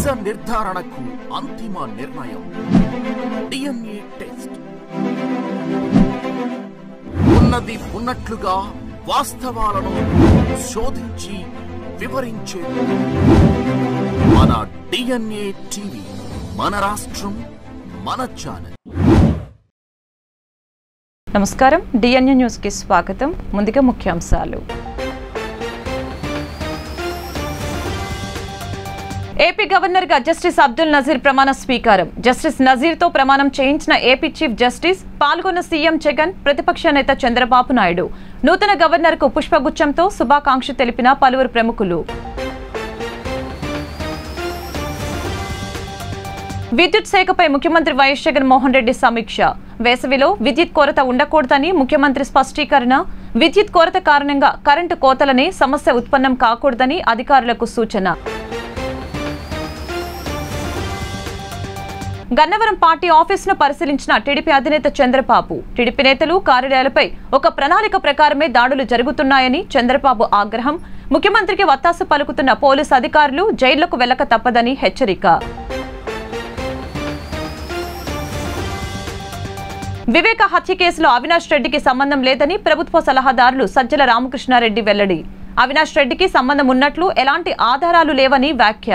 నిజ నిర్ధారణకు అంతిమ నిర్ణయం. DNA test. ఉన్నది ఉన్నట్లుగా వాస్తవాలను శోధించి వివరించే మన డిఎన్ఏ టీవీ మన రాష్ట్రం మన ఛానల్. నమస్కారం. డిఎన్ఏ న్యూస్కి స్వాగతం. ముందుగా ముఖ్యాంశాలు. ఏపీ గవర్నర్గా జస్టిస్ అబ్దుల్ నజీర్ ప్రమాణ స్వీకారం. జస్టిస్ నజీర్తో ప్రమాణం చేయించిన ఏపీ చీఫ్ జస్టిస్ పాల్గొన్న సీఎం జగన్ ప్రతిపక్ష నేత చంద్రబాబు నాయుడు. నూతన గవర్నర్కు పుష్పగుచ్చంతో శుభాకాంక్ష తెలిపిన పలువురు ప్రముఖులు. విద్యుత్ శాఖపై ముఖ్యమంత్రి వైఎస్ జగన్మోహన్ రెడ్డి సమీక్ష. వేసవిలో విద్యుత్ కొరత ఉండకూడదని ముఖ్యమంత్రి స్పష్టీకరణ. విద్యుత్ కొరత కారణంగా కరెంటు కోతలని సమస్య ఉత్పన్నం కాకూడదని అధికారులకు సూచన. గన్నవరం పార్టీ ఆఫీసును పరిశీలించిన టీడీపీ అధినేత చంద్రబాబు. టీడీపీ నేతలు కార్యాలయాలపై ఒక ప్రణాళిక ప్రకారమే దాడులు జరుగుతున్నాయని చంద్రబాబు ఆగ్రహం. ముఖ్యమంత్రికి వత్తాసు పలుకుతున్న పోలీసు అధికారులు జైళ్ళకు వెళ్ళక తప్పదని హెచ్చరిక. వివేక హత్య కేసులో అవినాష్ రెడ్డికి సంబంధం లేదని ప్రభుత్వ సలహాదారులు సజ్జల రామకృష్ణారెడ్డి వెల్లడి. అవినాష్ రెడ్డికి సంబంధం ఉన్నట్లు ఎలాంటి ఆధారాలు లేవని వ్యాఖ్య.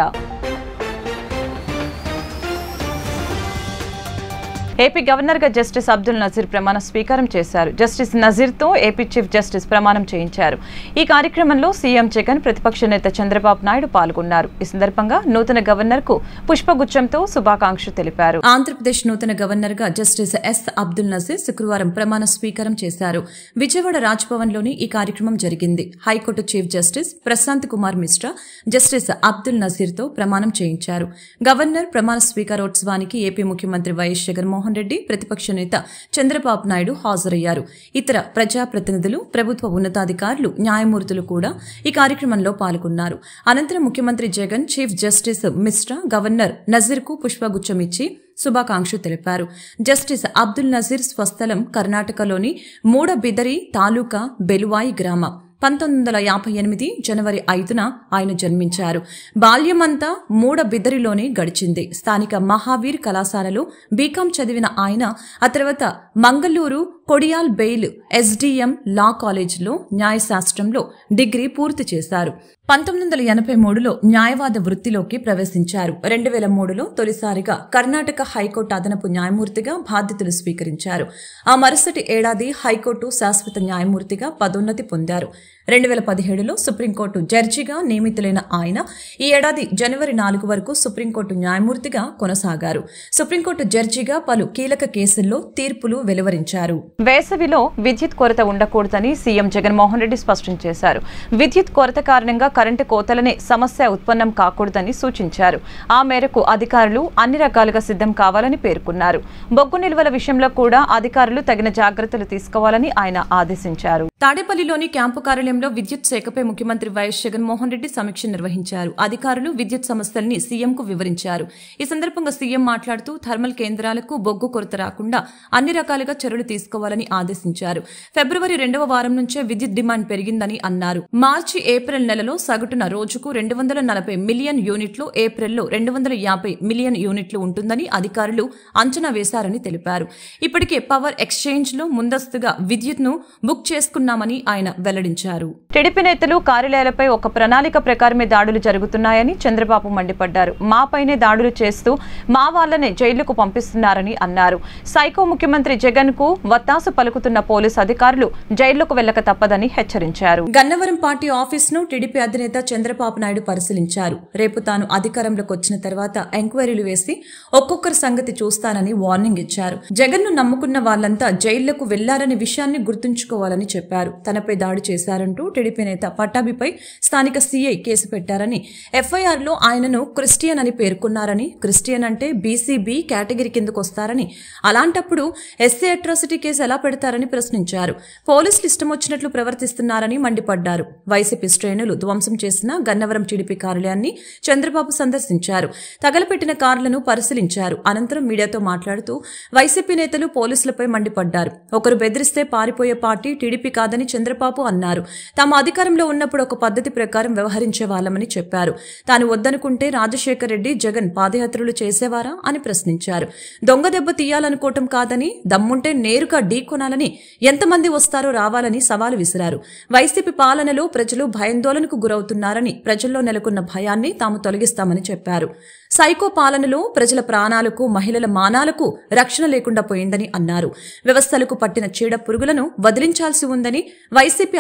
ఏపీ గవర్నర్గా జస్టిస్ అబ్దుల్ నజీర్ ప్రమాణ స్వీకారం చేశారు. జస్టిస్ నజీర్తో ఏపీ చీఫ్ జస్టిస్ ప్రమాణం చేయించారు. ఈ కార్యక్రమంలో సీఎం జగన్ ప్రతిపక్ష నేత చంద్రబాబు నాయుడు పాల్గొన్నారు. ఈ సందర్భంగా నూతన గవర్నర్కు పుష్పగుచ్చంతో శుభాకాంక్షలు తెలిపారు. ఆంధ్రప్రదేశ్ నూతన గవర్నర్గా జస్టిస్ ఎస్ అబ్దుల్ నజీర్ శుక్రవారం ప్రమాణ స్వీకారం చేశారు. విజయవాడ రాజ్భవన్లోని ఈ కార్యక్రమం జరిగింది. High court chief justice Prashant Kumar Mishra justice Abdul నజీర్తో ప్రమాణం చేయించారు. గవర్నర్ ప్రమాణ స్వీకారోత్సవానికి ఏపీ ముఖ్యమంత్రి వైఎస్ జగన్మోహన్ రెడ్డి ప్రతిపక్ష నేత చంద్రబాబు నాయుడు హాజరయ్యారు. ఇతర ప్రజాప్రతినిధులు ప్రభుత్వ ఉన్నతాధికారులు న్యాయమూర్తులు కూడా ఈ కార్యక్రమంలో పాల్గొన్నారు. అనంతరం ముఖ్యమంత్రి Jagan chief justice Mishra governor నజీర్కు పుష్పగుచ్చం ఇచ్చి శుభాకాంక్షలు తెలిపారు. జస్టిస్ అబ్దుల్ నజీర్ స్వస్థలం కర్ణాటకలోని మూడబిదరి తాలూకా బెలువాయి గ్రామం. పంతొమ్మిది వందల యాభై ఎనిమిది జనవరి ఐదున ఆయన జన్మించారు. బాల్యమంతా మూడబిద్దరిలోనే గడిచింది. స్థానిక మహావీర్ కళాశాలలో బీకాం చదివిన ఆయన ఆ తర్వాత Mangaluru Kodialbail SDM law కాలేజీలో న్యాయశాస్త్రంలో డిగ్రీ పూర్తి చేశారు. పంతొమ్మిది వందల ఎనభై మూడులో న్యాయవాద వృత్తిలోకి ప్రవేశించారు. రెండు వేల మూడులో తొలిసారిగా కర్ణాటక హైకోర్టు అదనపు న్యాయమూర్తిగా బాధ్యతలు స్వీకరించారు. ఆ మరుసటి ఏడాది హైకోర్టు శాశ్వత న్యాయమూర్తిగా పదోన్నతి పొందారు. రెండు వేల పదిహేడులో సుప్రీంకోర్టు జడ్జిగా నియమితులైన ఆయన ఈ ఏడాది జనవరి నాలుగు వరకు సుప్రీంకోర్టు న్యాయమూర్తిగా కొనసాగారు. సుప్రీంకోర్టు జడ్జిగా పలు కీలక కేసుల్లో తీర్పులు వెలువరించారు. వేసవిలో విద్యుత్ కొరత ఉండకూడదని సీఎం జగన్మోహన్ రెడ్డి స్పష్టం చేశారు. విద్యుత్ కొరత కారణంగా కరెంటు కోతలనే సమస్య ఉత్పన్నం కాకూడదని సూచించారు. ఆ మేరకు అధికారులు అన్ని రకాలుగా సిద్ధం కావాలని పేర్కొన్నారు. బొగ్గు నిల్వల విషయంలో కూడా అధికారులు తగిన జాగ్రత్తలు తీసుకోవాలని ఆయన ఆదేశించారు. తాడేపల్లిలోని క్యాంపు కార్యాలయంలో విద్యుత్ శాఖపై ముఖ్యమంత్రి వైఎస్ జగన్మోహన్ రెడ్డి సమీక్ష నిర్వహించారు. అధికారులు విద్యుత్ సమస్యల్ని సీఎంకు వివరించారు. ఈ సందర్భంగా సీఎం మాట్లాడుతూ థర్మల్ కేంద్రాలకు బొగ్గు కొరత రాకుండా అన్ని రకాలుగా చర్యలు తీసుకోవాలని ఆదేశించారు. ఫిబ్రవరి రెండవ వారం నుంచే విద్యుత్ డిమాండ్ పెరిగిందని అన్నారు. మార్చి ఏప్రిల్ నెలలో సగటున రోజుకు రెండు వందల నలభై మిలియన్ యూనిట్లు ఏప్రిల్లో రెండు వందల యాభై మిలియన్ యూనిట్లు ఉంటుందని అధికారులు అంచనా వేశారని తెలిపారు. ఇప్పటికే పవర్ ఎక్స్చేంజ్లో ముందస్తుగా విద్యుత్ను బుక్ చేసుకున్నామని ఆయన వెల్లడించారు. టీడీపీ నేతలు కార్యాలయాలపై ఒక ప్రణాళిక ప్రకారమే దాడులు జరుగుతున్నాయని చంద్రబాబు మండిపడ్డారు. మాపైనే దాడులు చేస్తూ మా వాళ్ళనే జైలుకు పంపిస్తున్నారని అన్నారు. సైకో ముఖ్యమంత్రి జగన్కు వత్తాసు పలుకుతున్న పోలీసు అధికారులు జైళ్ళకు వెళ్ళక తప్పదని హెచ్చరించారు. గన్నవరం పార్టీ ఆఫీస్ను టీడీపీ అధినేత చంద్రబాబు నాయుడు పరిశీలించారు. రేపు తాను అధికారంలోకి వచ్చిన తర్వాత ఎంక్వైరీలు వేసి ఒక్కొక్కరి సంగతి చూస్తానని వార్నింగ్ ఇచ్చారు. జగన్ను నమ్ముకున్న వాళ్ళంతా జైళ్ళకు వెళ్ళారనే విషయాన్ని గుర్తుంచుకోవాలని చెప్పారు. తనపై దాడి చేశారంటూ టీడీపీ నేత పట్టాభిపై స్థానిక సీఐ కేసు పెట్టారని. ఎఫ్ఐఆర్లో ఆయనను క్రిస్టియన్ అని పేర్కొన్నారని క్రిస్టియన్ అంటే బీసీబీ కేటగిరీ కిందకు వస్తారని. అలాంటప్పుడు ఎస్సీ అట్రాసిటీ కేసు ఎలా పెడతారని ప్రశ్నించారు. పోలీసులు ఇష్టం వచ్చినట్లు ప్రవర్తిస్తున్నారని మండిపడ్డారు. వైసీపీ శ్రేణులు ధ్వంసం చేసిన గన్నవరం టీడీపీ కార్యాలయాన్ని చంద్రబాబు సందర్శించారు. తగలపెట్టిన కార్లను పరిశీలించారు. అనంతరం మీడియాతో మాట్లాడుతూ వైసీపీ నేతలు పోలీసులపై మండిపడ్డారు. ఒకరు బెదిరిస్తే పారిపోయే పార్టీ టీడీపీ కాదని చంద్రబాబు అన్నారు. తాము అధికారంలో ఉన్నప్పుడు ఒక పద్ధతి ప్రకారం వ్యవహరించే వాళ్ళమని చెప్పారు. తాను వద్దనుకుంటే రాజశేఖర్ రెడ్డి జగన్ పాదయాత్రలు చేసేవారా అని ప్రశ్నించారు. దొంగ దెబ్బ తీయాలనుకోవటం కాదని దమ్ముంటే నేరుగా ఢీ కొనాలని ఎంతమంది వస్తారో రావాలని సవాలు విసిరారు. వైసీపీ పాలనలో ప్రజలు భయాందోళనకు గురవుతున్నారని ప్రజల్లో నెలకొన్న భయాన్ని తాము తొలగిస్తామని చెప్పారు. సైకో పాలనలో ప్రజల ప్రాణాలకు మహిళల మానాలకు రక్షణ లేకుండా పోయిందని అన్నారు. వ్యవస్థలకు పట్టిన చీడ పురుగులను వదిలించాల్సి ఉందని వైసీపీ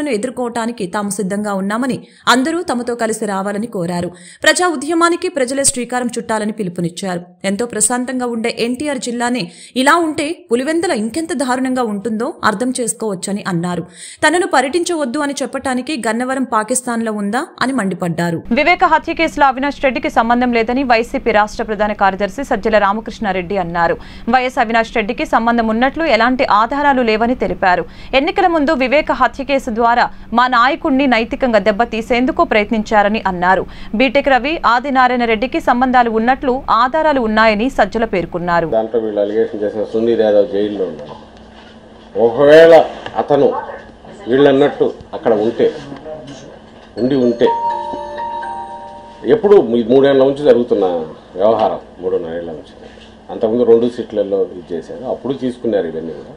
అరాచకాలను ఎదుర్కోవటానికి తాము సిద్ధంగా ఉన్నామని అందరూ తమతో కలిసి రావాలని కోరారు. ప్రజా ఉద్యమానికి ప్రజలే శ్రీకారం చుట్టాలని పిలుపునిచ్చారు. ఎంతో ప్రశాంతంగా ఉండే ఎన్టీఆర్ జిల్లానే ఇలా ఉంటే పులివెందల ఇంకెంత దారుణంగా ఉంటుందో అర్థం చేసుకోవచ్చని అన్నారు. తనను పర్యటించవద్దు అని చెప్పటానికి గన్నవరం పాకిస్తాన్లో ఉందా అని మండిపడ్డారు. వివేక హత్య కేసులో అవినాష్ రెడ్డికి సంబంధం లేదని వైసీపీ రాష్ట్ర ప్రధాన కార్యదర్శి సజ్జల రామకృష్ణారెడ్డి అన్నారు. వైఎస్ అవినాష్ రెడ్డికి సంబంధం ఉన్నట్లు ఎలాంటి ఆధారాలు లేవని తెలిపారు. ఎన్నికల ముందు వివేక హత్య కేసు ద్వారా మా నాయకుణ్ణి నైతికంగా దెబ్బతీసేందుకు ప్రయత్నించారని అన్నారు. బీటెక్ రవి ఆదినారాయణ రెడ్డికి సంబంధాలు ఉన్నట్లు ఆధారాలు ఉన్నాయని సజ్జల పేర్కొన్నారు. జైల్లో ఒకవేళ అతను వీళ్ళన్నట్టు అక్కడ ఉంటే ఉండి ఉంటే ఎప్పుడు మూడేళ్ళ నుంచి జరుగుతున్న వ్యవహారం మూడున్నరేళ్ళ నుంచి అంతకుముందు రెండు సీట్లలో ఇది చేశారు అప్పుడు తీసుకున్నారు ఇవన్నీ కూడా.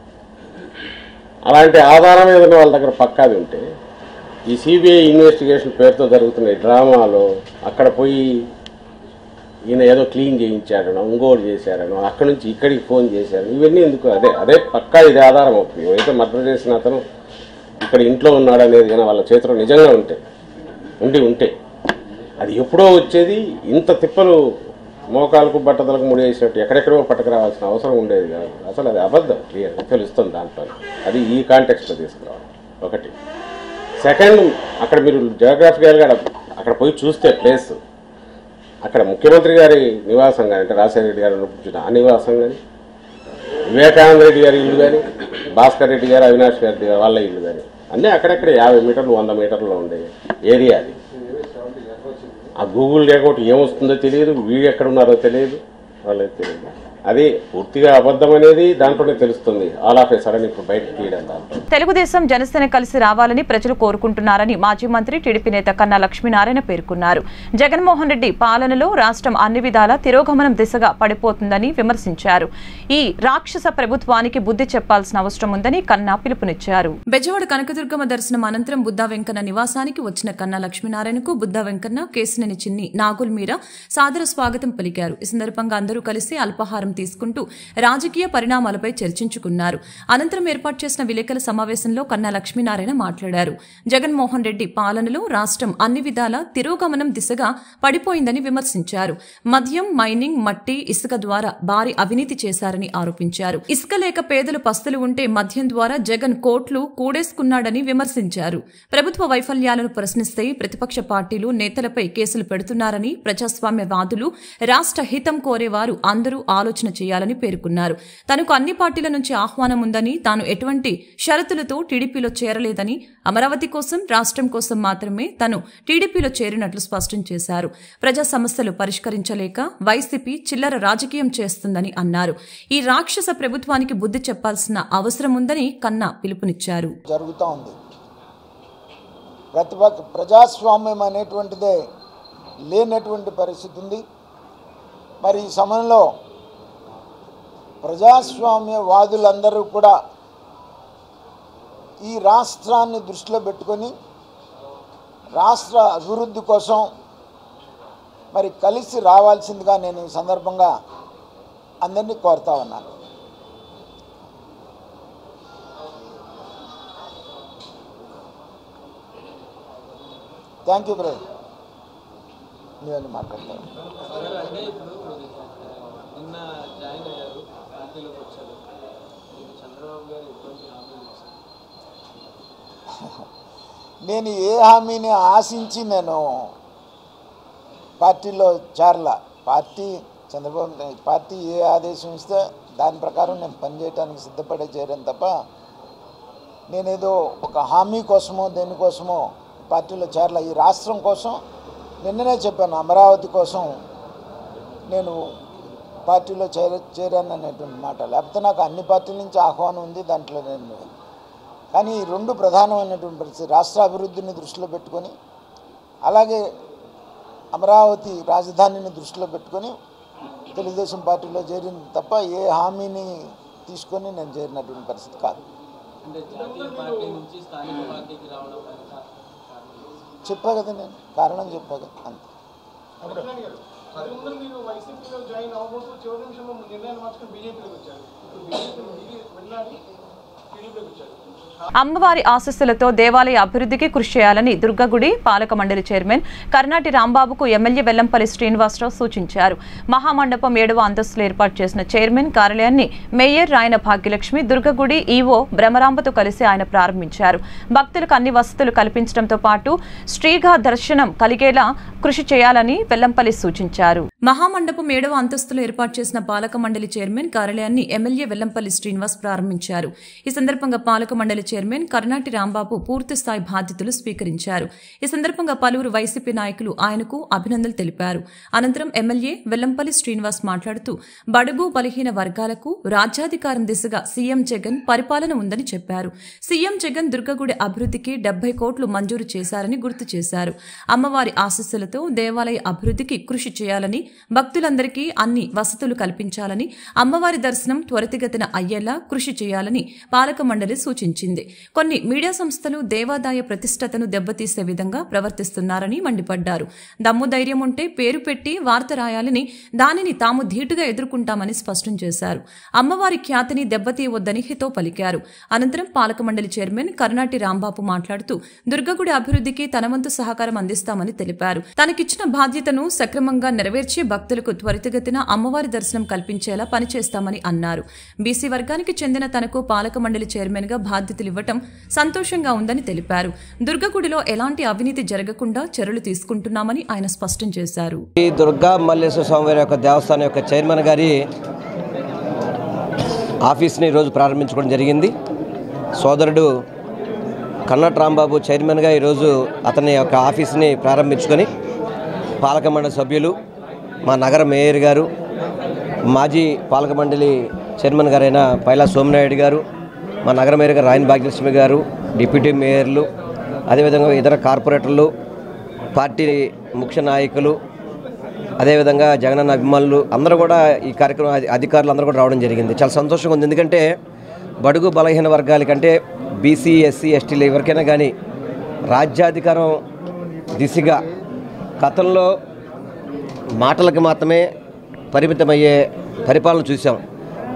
అలాంటి ఆధారం ఏదైనా వాళ్ళ దగ్గర పక్కాది ఉంటే ఈ సిబిఐ ఇన్వెస్టిగేషన్ పేరుతో జరుగుతున్న డ్రామాలో అక్కడ పోయి ఈయన ఏదో క్లీన్ చేయించాడనో ఇంకోటి చేశారనో అక్కడి నుంచి ఇక్కడికి ఫోన్ చేశారు ఇవన్నీ ఎందుకు? అదే అదే పక్కా ఇది ఆధారం అవుతుంది. ఏదైతే మర్డర్ చేసిన అతను ఇక్కడ ఇంట్లో ఉన్నాడు అనేది కానీ వాళ్ళ చేతిలో నిజంగా ఉంటే ఉండి ఉంటే అది ఎప్పుడో వచ్చేది ఇంత తిప్పలు మోకాలకు బట్టతలకు ముడేసినట్టు ఎక్కడెక్కడో పట్టుకురావాల్సిన అవసరం ఉండేది కాదు. అసలు అది అబద్ధం. క్లియర్గా తెలుస్తుంది దాంట్లో. అది ఈ కాంటెక్స్లో తీసుకురావాలి. ఒకటి. సెకండ్ అక్కడ మీరు జియోగ్రాఫికల్గా అక్కడ పోయి చూస్తే ప్లేస్ అక్కడ ముఖ్యమంత్రి గారి నివాసం కానీ అంటే రాజశేఖర రెడ్డి గారు అనుకుంటున్న ఆ నివాసం కానీ వివేకానంద రెడ్డి గారి ఇల్లు కానీ భాస్కర్ రెడ్డి గారు అవినాష్ రెడ్డి గారు వాళ్ళ ఇల్లు కానీ అన్నీ అక్కడక్కడ యాభై మీటర్లు వంద మీటర్లు ఉండే ఏరియా అది. ఆ గూగుల్ లేకపోతే ఏమొస్తుందో తెలియదు వీడు ఎక్కడ ఉన్నారో తెలియదు వాళ్ళకి తెలియదు. అది పూర్తిగా అబద్ధం అనేది దాంట్లోనే తెలుస్తుంది. ఆల్ ఆఫ్ ఏ సడన్ ఇప్పుడు బయటకు తీయడం దాంట్లో. తెలుగుదేశం జనసేన కలిసి రావాలని ప్రజలు కోరుకుంటున్నారని మాజీ మంత్రి టీడీపీ నేత కన్నా లక్ష్మీనారాయణ పేర్కొన్నారు. జగన్మోహన్ రెడ్డి పాలనలో రాష్ట్రం అన్ని విధాలా తిరోగమనం దిశగా పడిపోతుందని విమర్శించారు. ఈ రాక్షస ప్రభుత్వానికి బుద్ధి చెప్పాల్సిన అవసరం ఉందని కన్నా పిలుపునిచ్చారు. బెజవాడ కనకదుర్గమ్మ దర్శనం అనంతరం బుద్ధా వెంకన్న నివాసానికి వచ్చిన కన్నా లక్ష్మీనారాయణకు బుద్ధా వెంకన్న కేసినేని చిన్ని నాగుల్ మీరా సాదర స్వాగతం పలికారు. ఈ సందర్భంగా అందరూ కలిసి అల్పాహారం తీసుకుంటూ రాజకీయ పరిణామాలపై చర్చించుకున్నారు. అనంతరం ఏర్పాటు చేసిన విలేకరుల సమావేశంలో కన్నా లక్ష్మీనారాయణ మాట్లాడారు. జగన్మోహన్ రెడ్డి పాలనలో రాష్ట్రం అన్ని విధాల తిరోగమనం దిశగా పడిపోయిందని విమర్శించారు. మద్యం మైనింగ్ మట్టి ఇసుక ద్వారా భారీ అవినీతి చేశారని ఆరోపించారు. ఇసుక లేక పేదలు పస్తులు ఉంటే మద్యం ద్వారా జగన్ కోట్లు కూడేసుకున్నాడని విమర్శించారు. ప్రభుత్వ వైఫల్యాలను ప్రశ్నిస్తే ప్రతిపక్ష పార్టీలు నేతలపై కేసులు పెడుతున్నారని ప్రజాస్వామ్యవాదులు రాష్ట్ర హితం కోరేవారు అందరూ ఆలోచన చేయాలని పేర్కొన్నారు. తనకు అన్ని పార్టీల నుంచి ఆహ్వానం ఉందని తాను ఎటువంటి షరతులతో టీడీపీలో చేరలేదని అమరావతి కోసం రాష్ట్రం కోసం మాత్రమే తను టీడీపీలో చేరినట్లు స్పష్టం చేశారు. ప్రజా సమస్యలు పరిష్కరించలేక వైసీపీ చిల్లర రాజకీయం చేస్తుందని అన్నారు. ఈ రాక్షస ప్రభుత్వానికి బుద్ధి చెప్పాల్సిన అవసరం ఉందని కన్నా పిలుపునిచ్చారు. జరుగుతూ ఉంది. ప్రతిపక్ష ప్రజాస్వామ్యం అనేటువంటిదే లేనటువంటి పరిస్థితి ఉంది. మరి ఈ సమయంలో ప్రజాస్వామ్యవాదులందరూ కూడా ఈ రాష్ట్రాన్ని దృష్టిలో పెట్టుకొని రాష్ట్ర అభివృద్ధి కోసం మరి కలిసి రావాల్సిందిగా నేను ఈ సందర్భంగా అందరినీ కోరుతా ఉన్నాను. Thank you brother. నేను మాట్లాడతాను నిన్న జాయిన్ అయ్యారు. పార్టీలోకి వచ్చారు. చంద్రబాబు గారు ఎటువంటి హామీలు ఇచ్చారు నేను ఏ హామీని ఆశించి నేను పార్టీలో చేరల. పార్టీ చంద్రబాబు నాయుడు పార్టీ ఏ ఆదేశం ఇస్తే దాని ప్రకారం నేను పనిచేయడానికి సిద్ధపడే చేరాను తప్ప నేనేదో ఒక హామీ కోసమో దేనికోసమో పార్టీలో చేరల. ఈ రాష్ట్రం కోసం నిన్ననే చెప్పాను అమరావతి కోసం నేను పార్టీలో చేర చేరాను అనేటువంటి మాట. లేకపోతే నాకు అన్ని పార్టీల నుంచి ఆహ్వానం ఉంది దాంట్లో నేను కానీ ఈ రెండు ప్రధానమైనటువంటి పరిస్థితి రాష్ట్ర అభివృద్ధిని దృష్టిలో పెట్టుకొని అలాగే అమరావతి రాజధానిని దృష్టిలో పెట్టుకొని తెలుగుదేశం పార్టీలో చేరింది తప్ప ఏ హామీని తీసుకొని నేను చేరినటువంటి పరిస్థితి కాదు. అంటే జాతీయ పార్టీ నుంచి స్థానిక పార్టీకి రావడం వెనుక కారణం చెప్పా కదా నేను. కారణం చెప్పా కదా. అంతే. ముందు మీరు వైసీపీలో జాయిన్ అవ్వబోతూ చివరి నిమిషంలో నిర్ణయాన్ని మార్చుకుని బీజేపీలోకి వచ్చారు. ఇప్పుడు బీజేపీ వెళ్ళాలి టీడీపీలోకి వచ్చారు. అమ్మవారి ఆశస్సులతో దేవాలయ అభివృద్ధికి కృషి చేయాలని దుర్గగుడి పాలక మండలి చైర్మన్ కర్నాటి రాంబాబుకు ఎమ్మెల్యే వెల్లంపల్లి శ్రీనివాసరావు సూచించారు. మహామండపం ఏడవ అంతస్తులో ఏర్పాటు చేసిన చైర్మన్ కార్యాలయాన్ని మేయర్ రాయన భాగ్యలక్ష్మి దుర్గగుడి ఈవో భ్రమరాంబతో కలిసి ఆయన ప్రారంభించారు. భక్తులకు అన్ని వసతులు కల్పించడంతో పాటు శ్రీగా దర్శనం కలిగేలా కృషి చేయాలని వెల్లంపల్లి సూచించారు. మహామండపం ఏడవ అంతస్తులో ఏర్పాటు చేసిన పాలక మండలి చైర్మన్ కార్యాలయాన్ని ఎమ్మెల్యే వెల్లంపల్లి శ్రీనివాస్ ప్రారంభించారు. ఈ సందర్భంగా పాలక మండలి చైర్మన్ కర్ణాటి రాంబాబు పూర్తిస్థాయి బాధ్యతలు స్వీకరించారు. ఈ సందర్భంగా పలువురు వైసీపీ నాయకులు ఆయనకు అభినందనలు తెలిపారు. అనంతరం ఎమ్మెల్యే వెల్లంపల్లి శ్రీనివాస్ మాట్లాడుతూ బడుగు బలహీన వర్గాలకు రాజ్యాధికారం దిశగా సీఎం జగన్ పరిపాలన ఉందని చెప్పారు. సీఎం జగన్ దుర్గగుడి అభివృద్ధికి డెబ్బై కోట్లు మంజూరు చేశారని గుర్తు చేశారు. అమ్మవారి ఆశస్సులతో దేవాలయ అభివృద్ధికి కృషి చేయాలని భక్తులందరికీ అన్ని వసతులు కల్పించాలని అమ్మవారి దర్శనం త్వరితగతిన అయ్యేలా కృషి చేయాలని పాలక మండలి సూచించింది. కొన్ని మీడియా సంస్థలు దేవాదాయ ప్రతిష్టతను దెబ్బతీసే విధంగా ప్రవర్తిస్తున్నారని మండిపడ్డారు. దమ్ము ధైర్యం ఉంటే పేరు పెట్టి వార్త రాయాలని దానిని తాము ధీటుగా ఎదుర్కొంటామని స్పష్టం చేశారు. అమ్మవారి ఖ్యాతిని దెబ్బతీయవద్దని హితో పలికారు. అనంతరం పాలక మండలి చైర్మన్ కరుణాటి రాంబాబు మాట్లాడుతూ దుర్గగుడి అభివృద్ధికి తనవంతు సహకారం అందిస్తామని తెలిపారు. తనకిచ్చిన బాధ్యతను సక్రమంగా నెరవేర్చి భక్తులకు త్వరితగతిన అమ్మవారి దర్శనం కల్పించేలా పనిచేస్తామని అన్నారు. బీసీ వర్గానికి చెందిన తనకు పాలక మండలి చైర్మన్గా బాధ్యత ఇవ్వటం సంతోషంగా ఉందని తెలిపారు. దుర్గగుడిలో ఎలాంటి అవినీతి జరగకుండా చర్యలు తీసుకుంటున్నామని ఆయన స్పష్టం చేశారు. ఈ దుర్గా మల్లేశ్వర స్వామివారి యొక్క దేవస్థానం యొక్క చైర్మన్ గారి ఆఫీస్ని ఈరోజు ప్రారంభించుకోవడం జరిగింది. సోదరుడు కన్నట్ రాంబాబు చైర్మన్గా ఈరోజు అతని యొక్క ఆఫీస్ని ప్రారంభించుకొని పాలక మండలి సభ్యులు మా నగర మేయర్ గారు మాజీ పాలక మండలి చైర్మన్ గారైన పైలా సోమనాయుడు గారు మా నగర మేయర్ రాయన్ భాగ్యలక్ష్మి గారు డిప్యూటీ మేయర్లు అదేవిధంగా ఇతర కార్పొరేటర్లు పార్టీ ముఖ్య నాయకులు అదేవిధంగా జగనన్న అభిమానులు అందరూ కూడా ఈ కార్యక్రమం అధికారులు అందరూ కూడా రావడం జరిగింది. చాలా సంతోషంగా ఉంది. ఎందుకంటే బడుగు బలహీన వర్గాల కంటే బీసీ ఎస్సీ ఎస్టీలు ఎవరికైనా కానీ రాజ్యాధికారం దిశగా గతంలో మాటలకు మాత్రమే పరిమితమయ్యే పరిపాలన చూసాం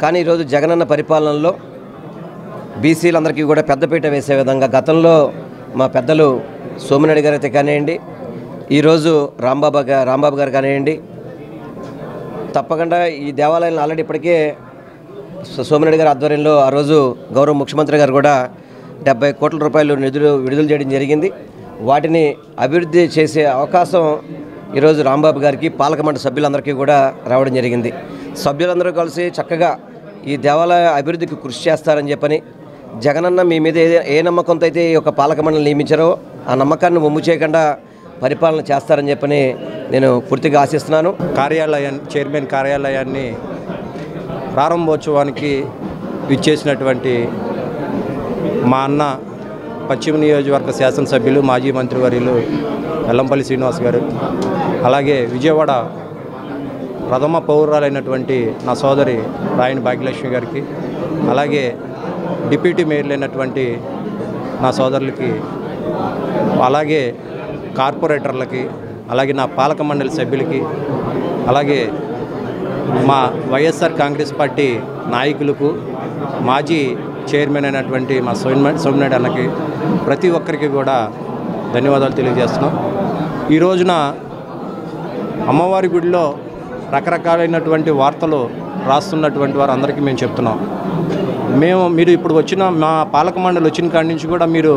కానీ ఈరోజు జగనన్న పరిపాలనలో బీసీలందరికీ కూడా పెద్దపీట వేసే విధంగా గతంలో మా పెద్దలు సోమినాడు గారు అయితే కానివ్వండి ఈరోజు రాంబాబు గారు రాంబాబు గారు కానివ్వండి తప్పకుండా ఈ దేవాలయాలను ఆల్రెడీ ఇప్పటికే సో- గారి ఆధ్వర్యంలో ఆ రోజు గౌరవ ముఖ్యమంత్రి గారు కూడా డెబ్బై కోట్ల రూపాయలు నిధులు విడుదల చేయడం జరిగింది. వాటిని అభివృద్ధి చేసే అవకాశం ఈరోజు రాంబాబు గారికి పాలకమండలి సభ్యులందరికీ కూడా రావడం జరిగింది. సభ్యులందరూ కలిసి చక్కగా ఈ దేవాలయ అభివృద్ధికి కృషి చేస్తారని చెప్పని జగనన్న మీ మీద ఏ ఏ నమ్మకంతో అయితే ఈ యొక్క పాలక మండలి నియమించారో ఆ నమ్మకాన్ని ఒమ్ము చేయకుండా పరిపాలన చేస్తారని చెప్పని నేను పూర్తిగా ఆశిస్తున్నాను. కార్యాలయం చైర్మన్ కార్యాలయాన్ని ప్రారంభోత్సవానికి ఇచ్చేసినటువంటి మా అన్న పశ్చిమ నియోజకవర్గ శాసనసభ్యులు మాజీ మంత్రివర్యులు వెల్లంపల్లి శ్రీనివాస్ గారు అలాగే విజయవాడ ప్రథమ పౌరురాలైనటువంటి నా సోదరి రాయని భాగ్యలక్ష్మి గారికి అలాగే డిప్యూటీ మేయర్లైనటువంటి నా సోదరులకి అలాగే కార్పొరేటర్లకి అలాగే నా పాలక మండలి సభ్యులకి అలాగే మా వైఎస్ఆర్ కాంగ్రెస్ పార్టీ నాయకులకు మాజీ చైర్మన్ అయినటువంటి మా సోమ సోమనాయుడు అన్నకి ప్రతి ఒక్కరికి కూడా ధన్యవాదాలు తెలియజేస్తున్నాం. ఈ రోజున అమ్మవారి గుడిలో రకరకాలైనటువంటి వార్తలు రాస్తున్నటువంటి వారు అందరికీ మేము చెప్తున్నాం. మేము మీరు ఇప్పుడు వచ్చిన మా పాలక మండలి వచ్చిన కాడి నుంచి కూడా మీరు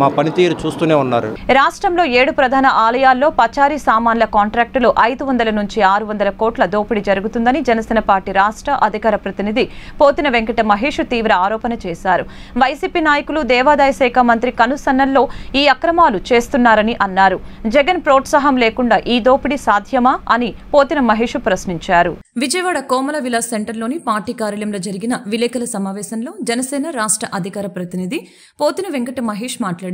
మా పనితీరు చూస్తూనే ఉన్నారు. రాష్ట్రంలో ఏడు ప్రధాన ఆలయాల్లో పచారీ సామాన్ల కాంట్రాక్టులు ఐదు వందల నుంచి ఆరు వందల కోట్ల దోపిడీ జరుగుతుందని జనసేన పార్టీ రాష్ట్ర అధికార ప్రతినిధి పోతిన వెంకట మహేష్ తీవ్ర ఆరోపణ చేశారు. వైసీపీ నాయకులు దేవాదాయ శాఖ మంత్రి కనుసన్నల్లో ఈ అక్రమాలు చేస్తున్నారని అన్నారు. జగన్ ప్రోత్సాహం లేకుండా ఈ దోపిడీ సాధ్యమా అని పోతిన మహేష్ ప్రశ్నించారు. విజయవాడ కోమల విలాస్ సెంటర్లోని పార్టీ కార్యాలయంలో జరిగిన విలేకరుల సమావేశంలో జనసేన రాష్ట్ర అధికార ప్రతినిధి పోతిన వెంకట మహేష్ మాట్లాడారు.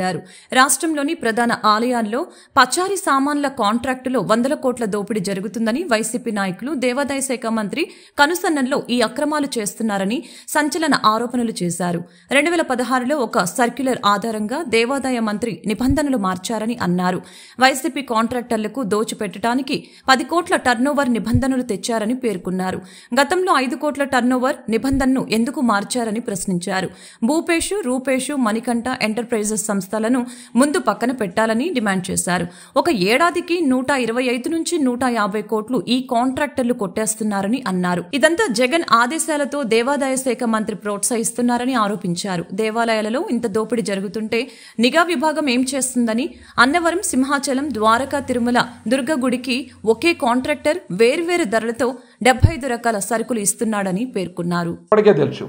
రాష్ట్రంలోని ప్రధాన ఆలయాల్లో పచారీ సామాన్ల కాంట్రాక్టులో వందల కోట్ల దోపిడీ జరుగుతుందని వైసీపీ నాయకులు దేవాదాయ శాఖ మంత్రి కనుసన్నల్లో ఈ అక్రమాలు చేస్తున్నారని సంచలన ఆరోపణలు చేశారు. రెండు వేల పదహారులో ఒక సర్క్యులర్ ఆధారంగా దేవాదాయ మంత్రి నిబంధనలు మార్చారని అన్నారు. వైసీపీ కాంట్రాక్టర్లకు దోచిపెట్టడానికి పది కోట్ల టర్నోవర్ నిబంధనలు తెచ్చారని పేర్కొన్నారు. గతంలో ఐదు కోట్ల టర్నోవర్ నిబంధనను ఎందుకు మార్చారని ప్రశ్నించారు. భూపేషు రూపేషు మణికంఠ ఎంటర్ప్రైజెస్ సంస్థలను ముందు పక్కన పెట్టాలని డిమాండ్ చేశారు. ఒక ఏడాదికి నూట ఇరవై ఐదు నుంచి నూట యాభై కోట్లు ఈ కాంట్రాక్టర్లు కొట్టేస్తున్నారని అన్నారు. ఇదంతా జగన్ ఆదేశాలతో దేవాదాయ శాఖ మంత్రి ప్రోత్సహిస్తున్నారని ఆరోపించారు. దేవాలయాలలో ఇంత దోపిడీ జరుగుతుంటే నిఘా విభాగం ఏం చేస్తుందని అన్నవరం సింహాచలం ద్వారకా తిరుమల దుర్గ గుడికి ఒకే కాంట్రాక్టర్ వేర్వేరు ధరలతో డెబ్బై ఐదు రకాల సరుకులు ఇస్తున్నాడని పేర్కొన్నారు. తెలుసు.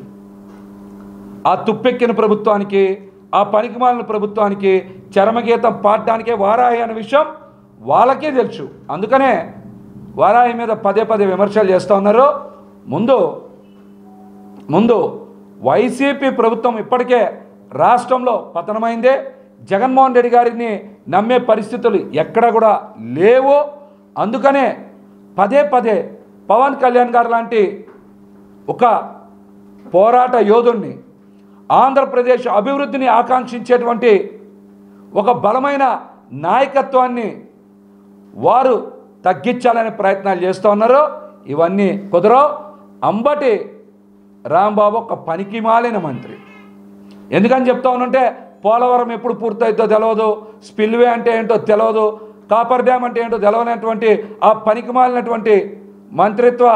ఆ తుప్పెక్కిన ప్రభుత్వానికి ఆ పనికిమాలిన ప్రభుత్వానికి చరమగీతం పాడటానికే వారాయి అనే విషయం వాళ్ళకే తెలుసు. అందుకనే వారాయి మీద పదే పదే విమర్శలు చేస్తూ ఉన్నారు. ముందు ముందు వైసీపీ ప్రభుత్వం ఇప్పటికే రాష్ట్రంలో పతనమైందే. జగన్మోహన్ రెడ్డి గారిని నమ్మే పరిస్థితులు ఎక్కడ కూడా లేవు. అందుకనే పదే పదే పవన్ కళ్యాణ్ గారు లాంటి ఒక పోరాట యోధుణ్ణి ఆంధ్రప్రదేశ్ అభివృద్ధిని ఆకాంక్షించేటువంటి ఒక బలమైన నాయకత్వాన్ని వారు తగ్గించాలనే ప్రయత్నాలు చేస్తూ ఉన్నారు. ఇవన్నీ కుదరవు అంబటి రాంబాబు ఒక పనికి మాలిన మంత్రి. ఎందుకని చెప్తా ఉన్నంటే పోలవరం ఎప్పుడు పూర్తయితో తెలియదు స్పిల్వే అంటే ఏంటో తెలియదు కాపర్ డ్యామ్ అంటే ఏంటో తెలవనటువంటి ఆ పనికి మాలినటువంటి మంత్రిత్వ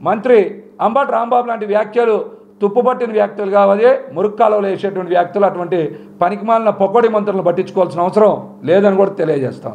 మంత్రి అంబటి రాంబాబు లాంటి వ్యాఖ్యలు తుప్పుపట్టిన వ్యక్తులు కావాలి మురుక్కాలలో వేసేటువంటి వ్యక్తులు అటువంటి పనికిమాలిన పొగడి మంత్రులను పట్టించుకోవాల్సిన అవసరం లేదని కూడా తెలియజేస్తా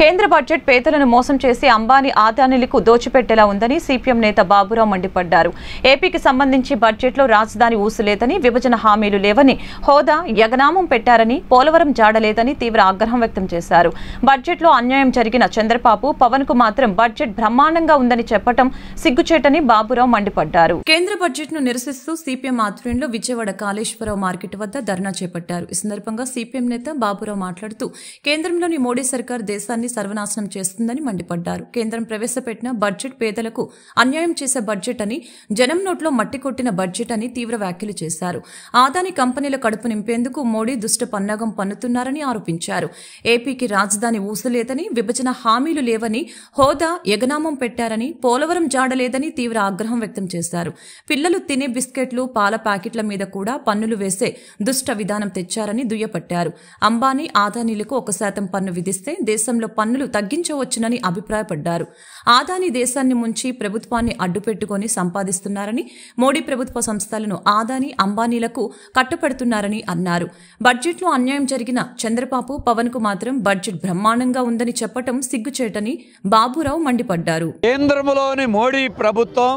కేంద్ర బడ్జెట్ పేదలను మోసం చేసి అంబానీ ఆదానీలకు దోచిపెట్టేలా ఉందని సిపిఎం నేత బాబురావు మండిపడ్డారు. ఏపీకి సంబంధించి బడ్జెట్లో రాజధాని ఊసులేదని విభజన హామీలు లేవని హోదా యగనామం పెట్టారని పోలవరం జాడలేదని తీవ్ర ఆగ్రహం వ్యక్తం చేశారు. బడ్జెట్లో అన్యాయం జరిగిన చంద్రబాబు పవన్కు మాత్రం బడ్జెట్ బ్రహ్మాండంగా ఉందని చెప్పటం సిగ్గుచేటని బాబురావు మండిపడ్డారు. కేంద్ర బడ్జెట్ను నిరసిస్తూ సిపిఎం ఆధ్వర్యంలో విజయవాడ కాళేశ్వరరావు మార్కెట్ వద్ద ధర్నా చేపట్టారు. ఈ సందర్భంగా సిపిఎం నేత బాబురావు మాట్లాడుతూ కేంద్రంలోని మోడీ సర్కార్ దేశాన్ని సర్వనాశనం చేస్తుందని మండిపడ్డారు. కేంద్రం ప్రవేశపెట్టిన బడ్జెట్ పేదలకు అన్యాయం చేసే బడ్జెట్ అని జనం నోట్లో మట్టి కొట్టిన బడ్జెట్ అని తీవ్ర వ్యాఖ్యలు చేశారు. ఆదాని కంపెనీల కడుపు నింపేందుకు మోడీ దుష్ట పన్నాగం పన్నుతున్నారని ఆరోపించారు. ఏపీకి రాజధాని ఊసలేదని విభజన హామీలు లేవని హోదా యగనామం పెట్టారని పోలవరం జాడలేదని తీవ్ర ఆగ్రహం వ్యక్తం చేశారు. పిల్లలు తినే బిస్కెట్లు పాల ప్యాకెట్ల మీద కూడా పన్నులు వేసే దుష్ట విధానం తెచ్చారని దుయ్యపట్టారు. అంబానీ ఆదానీలకు ఒక శాతం పన్ను విధిస్తే దేశంలో పన్నులు తగ్గించవచ్చునని అభిప్రాయపడ్డారు. ఆదాని దేశాన్ని ముంచి ప్రభుత్వాన్ని అడ్డుపెట్టుకుని సంపాదిస్తున్నారని మోడీ ప్రభుత్వ సంస్థలను ఆదాని అంబానీలకు కట్టుపెడుతున్నారని అన్నారు. బడ్జెట్లో అన్యాయం జరిగిన చంద్రబాబు పవన్కు మాత్రం బడ్జెట్ బ్రహ్మాండంగా ఉందని చెప్పటం సిగ్గుచేటని బాబురావు మండిపడ్డారు. కేంద్రంలోని మోడీ ప్రభుత్వం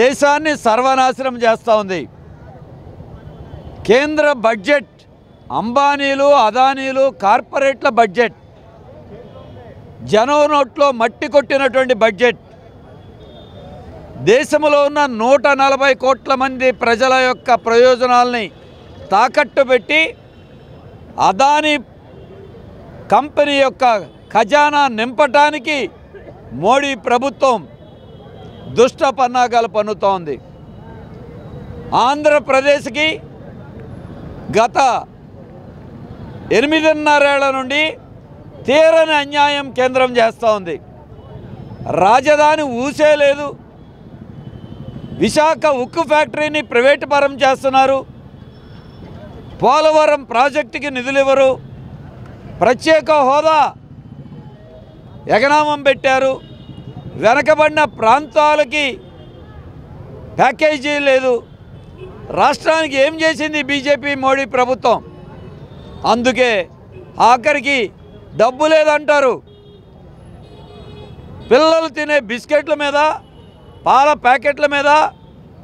దేశాన్ని సర్వనాశనం చేస్తూ ఉంది. కేంద్ర బడ్జెట్ అంబానీలు అదానీలు కార్పొరేట్ల బడ్జెట్ జనం నోట్లో మట్టి కొట్టినటువంటి బడ్జెట్. దేశంలో ఉన్న నూట నలభై కోట్ల మంది ప్రజల యొక్క ప్రయోజనాల్ని తాకట్టు పెట్టి అదానీ కంపెనీ యొక్క ఖజానా నింపటానికి మోడీ ప్రభుత్వం దుష్ట పన్నాగాలు పన్నుతోంది. ఆంధ్రప్రదేశ్కి గత ఎనిమిదిన్నరేళ్ళ నుండి తీరని అన్యాయం కేంద్రం చేస్తూ ఉంది రాజధాని ఊసే లేదు. విశాఖ ఉక్కు ఫ్యాక్టరీని ప్రైవేటు పరం చేస్తున్నారు. పోలవరం ప్రాజెక్టుకి నిధులు ఇవ్వరు. ప్రత్యేక హోదా ఎగనామం పెట్టారు. వెనకబడిన ప్రాంతాలకి ప్యాకేజీ లేదు. రాష్ట్రానికి ఏం చేసింది బీజేపీ మోడీ ప్రభుత్వం? అందుకే ఆఖరికి డబ్బు లేదంటారు. పిల్లలు తినే బిస్కెట్ల మీద పాల ప్యాకెట్ల మీద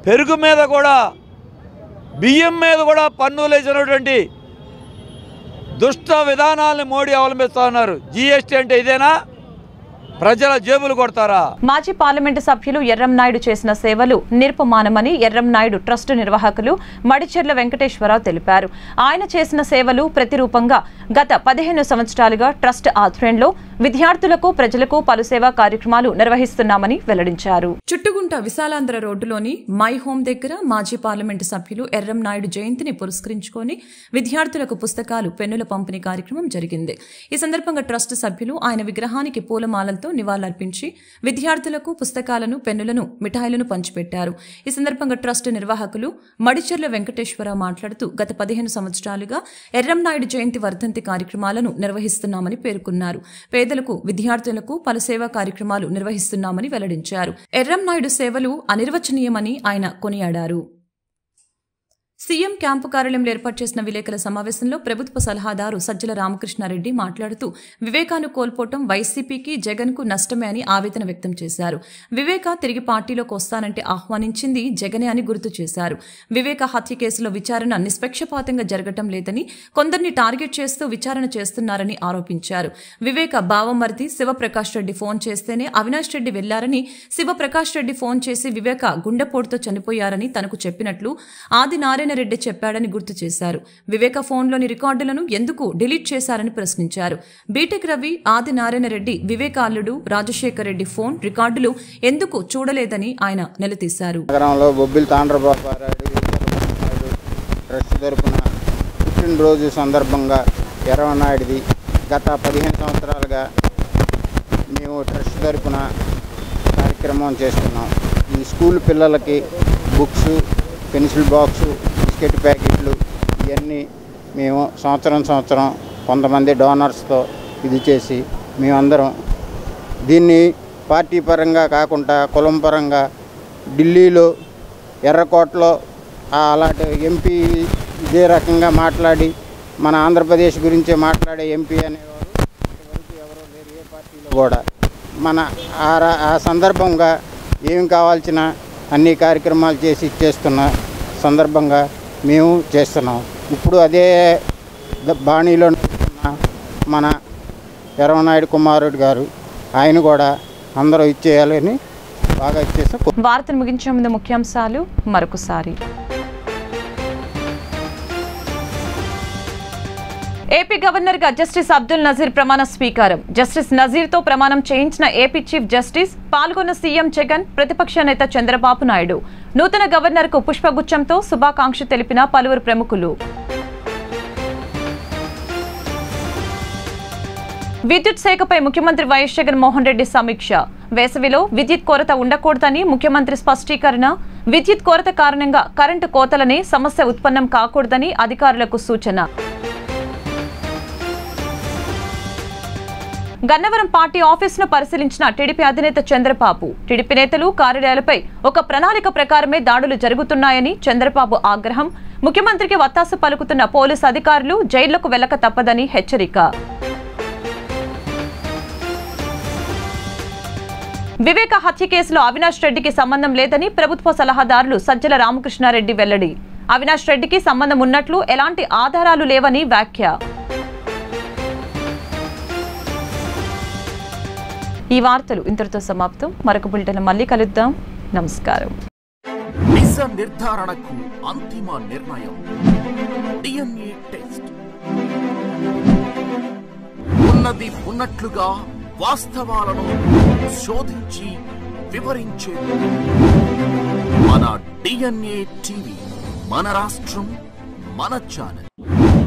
పెరుగు మీద కూడా బియ్యం మీద కూడా పన్నులు వేసినటువంటి దుష్ట విధానాలను మోడీ అవలంబిస్తూ ఉన్నారు. జిఎస్టీ అంటే ఇదేనా? ప్రజల జేబులు కొడతారా? మాజీ పార్లమెంటు సభ్యులు ఎర్రం నాయుడు చేసిన సేవలు నిరుపమానమని ఎర్రం నాయుడు ట్రస్ట్ నిర్వాహకులు మడిచెర్ల వెంకటేశ్వరరావు తెలిపారు. ఆయన చేసిన సేవలు ప్రతిరూపంగా గత పదిహేను సంవత్సరాలుగా ట్రస్ట్ ఆధ్వర్యంలో విద్యార్థులకు ప్రజలకు పలు సేవా కార్యక్రమాలు నిర్వహిస్తున్నామని వెల్లడించారు. చుట్టుగుంట విశాలాంధ్ర రోడ్డులోని మై హోమ్ దగ్గర మాజీ పార్లమెంటు సభ్యులు ఎర్రం నాయుడు జయంతిని పురస్కరించుకొని విద్యార్థులకు పుస్తకాలు పెన్నుల పంపిణీ కార్యక్రమం జరిగింది. ఈ సందర్భంగా ట్రస్ట్ సభ్యులు ఆయన విగ్రహానికి పూలమాలలతో నివాళులర్పించి విద్యార్థులకు పుస్తకాలను పెన్నులను మిఠాయిలను పంచిపెట్టారు. ఈ సందర్భంగా ట్రస్ట్ నిర్వాహకులు మడిచెర్ల వెంకటేశ్వరరావు మాట్లాడుతూ గత పదిహేను సంవత్సరాలుగా ఎర్రం నాయుడు జయంతి వర్ధంతి కార్యక్రమాలను నిర్వహిస్తున్నామని పేర్కొన్నారు. పేద పేదలకు విద్యార్థులకు పలు సేవా కార్యక్రమాలు నిర్వహిస్తున్నామని వెల్లడించారు. ఎర్రం నాయుడు సేవలు అనిర్వచనీయమని ఆయన కొనియాడారు. సీఎం క్యాంపు కార్యాలయంలో ఏర్పాటు చేసిన విలేకరుల సమావేశంలో ప్రభుత్వ సలహాదారు సజ్జల రామకృష్ణారెడ్డి మాట్లాడుతూ వివేకాను కోల్పోవటం వైసీపీకి జగన్కు నష్టమే అని ఆవేదన వ్యక్తం చేశారు. వివేక తిరిగి పార్టీలోకి వస్తానంటే ఆహ్వానించింది జగనే అని గుర్తు చేశారు. వివేక హత్య కేసులో విచారణ నిష్పక్షపాతంగా జరగటం లేదని కొందరిని టార్గెట్ చేస్తూ విచారణ చేస్తున్నారని ఆరోపించారు. వివేక బావమరిది శివప్రకాష్ రెడ్డి ఫోన్ చేస్తేనే అవినాష్ రెడ్డి వెళ్ళారని శివప్రకాష్ రెడ్డి ఫోన్ చేసి వివేక గుండెపోటుతో చనిపోయారని తనకు చెప్పినట్లు ఆది నారాయణ రెడ్డి చెప్పాడని గుర్తు చేశారు. వివేక ఫోన్లోని రికార్డులను ఎందుకు డిలీట్ చేశారని ప్రశ్నించారు. బీటెక్ రవి ఆది నారాయణ రెడ్డి వివేక అల్లుడు రాజశేఖర్ రెడ్డి ఫోన్ రికార్డులు ఎందుకు చూడలేదని ఆయన నిలదీశారు నగరంలో బొబ్బిలి తాండ్రబాబారాయుడు నాయుడు ట్రస్ట్ తరపున పుట్టినరోజు సందర్భంగా ఎర్రవనాయుడిది గత పదిహేను సంవత్సరాలుగా మేము ట్రస్ట్ తరపున కార్యక్రమం చేస్తున్నాం. ఈ స్కూల్ పిల్లలకి బుక్స్ పెన్సిల్ బాక్సు బిస్కెట్ ప్యాకెట్లు ఇవన్నీ మేము సంవత్సరం సంవత్సరం కొంతమంది డోనర్స్తో ఇది చేసి మేమందరం దీన్ని పార్టీ పరంగా కాకుండా కులం పరంగా ఢిల్లీలో ఎర్రకోటలో అలాంటి ఎంపీ ఇదే రకంగా మాట్లాడి మన ఆంధ్రప్రదేశ్ గురించే మాట్లాడే ఎంపీ అనేవారు ఇంతవరకు ఎవరో లేరు ఏ పార్టీలో కూడా. మన ఆ ఆ సందర్భంగా ఏం కావాల్సిన అన్ని కార్యక్రమాలు చేసి చేస్తున్న సందర్భంగా మేము చేస్తున్నాం. ఇప్పుడు అదే బాణీలో మన ఎర్రవనాయుడు కుమారుడు గారు ఆయన కూడా అందరూ ఇచ్చేయాలని బాగా ఇచ్చేసి వార్తను ముగించే ముందు ముఖ్యాంశాలు మరొకసారి. ఏపీ గవర్నర్గా జస్టిస్ అబ్దుల్ నజీర్ ప్రమాణ స్వీకారం. జస్టిస్ నజీర్తో ప్రమాణం చేయించిన ఏపీ చీఫ్ జస్టిస్ పాల్గొన్న సీఎం జగన్ ప్రతిపక్ష నేత చంద్రబాబు నాయుడు. నూతన గవర్నర్కు పుష్పగుచ్చంతో శుభాకాంక్ష తెలిపిన పలువురు ప్రముఖులు. విద్యుత్ శాఖపై ముఖ్యమంత్రి వైఎస్ జగన్మోహన్ రెడ్డి సమీక్ష. వేసవిలో విద్యుత్ కొరత ఉండకూడదని ముఖ్యమంత్రి స్పష్టీకరణ. విద్యుత్ కొరత కారణంగా కరెంటు కోతలనే సమస్య ఉత్పన్నం కాకూడదని అధికారులకు సూచన. గన్నవరం పార్టీ ఆఫీసును పరిశీలించిన టీడీపీ అధినేత చంద్రబాబు. టీడీపీ నేతలు కార్యాలయాలపై ఒక ప్రణాళిక ప్రకారమే దాడులు జరుగుతున్నాయని చంద్రబాబు ఆగ్రహం. ముఖ్యమంత్రికి వత్తాసు పలుకుతున్న పోలీసు అధికారులు జైళ్ళకు వెళ్ళక తప్పదని హెచ్చరిక. వివేక హత్య కేసులో అవినాష్ రెడ్డికి సంబంధం లేదని ప్రభుత్వ సలహాదారులు సజ్జల రామకృష్ణారెడ్డి వెల్లడి. అవినాష్ రెడ్డికి సంబంధం ఉన్నట్లు ఎలాంటి ఆధారాలు లేవని వ్యాఖ్య. ఈ వార్తలు ఇంతటితో సమాప్తం. మరొక బులెటిన్ మళ్ళీ కలుద్దాం. నమస్కారం. నిజ నిర్ధారణకు అంతిమ నిర్ణయం. DNA test. ఉన్నది ఉన్నట్లుగా వాస్తవాలను శోధించి వివరించే మన డిఎన్ఏ టీవీ మన రాష్ట్రం మన ఛానల్.